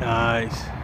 Nice.